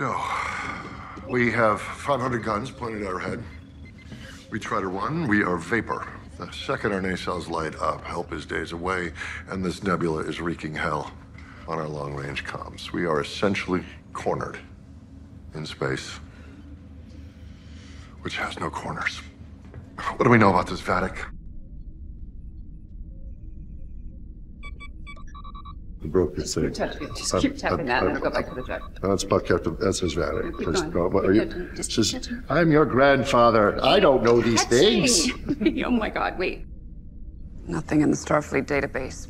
So, we have 500 guns pointed at our head. We try to run, we are vapor. The second our nacelles light up, help is days away, and this nebula is wreaking hell on our long range comms. We are essentially cornered in space, which has no corners. What do we know about this Vadic? The broken thing. Touch it. Just keep tapping that and then go back to the drive. That's about Captain, that's his Vadic. Keep Just- going. no, what are you- Just says. I'm your grandfather. I don't know these things. oh my god, wait. Nothing in the Starfleet database.